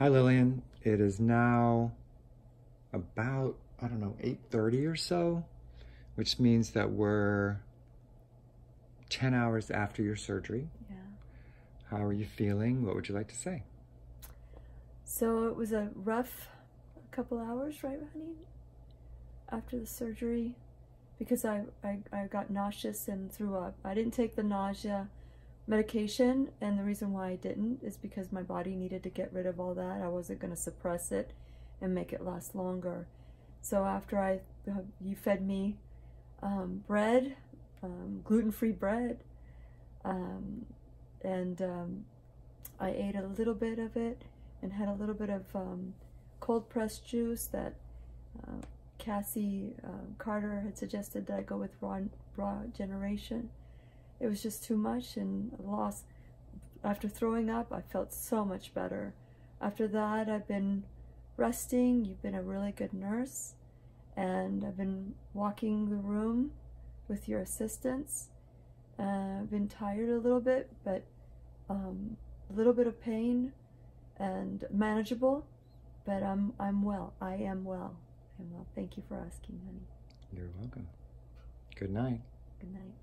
Hi, Lillian. It is now about, I don't know, 8.30 or so, which means that we're 10 hours after your surgery. Yeah. How are you feeling? What would you like to say? So it was a rough couple hours, right, honey? After the surgery, because I, I, I got nauseous and threw up. I didn't take the nausea medication, and the reason why I didn't is because my body needed to get rid of all that. I wasn't going to suppress it and make it last longer. So after I, you fed me um, bread, um, gluten-free bread, um, and um, I ate a little bit of it and had a little bit of um, cold pressed juice that uh, Cassie uh, Carter had suggested that I go with raw, raw generation. It was just too much and lost. After throwing up, I felt so much better. After that, I've been resting. You've been a really good nurse. And I've been walking the room with your assistance. Uh, I've been tired a little bit, but um, a little bit of pain and manageable, but I'm I'm well. I am well. I'm well. Thank you for asking, honey. You're welcome. Good night. Good night.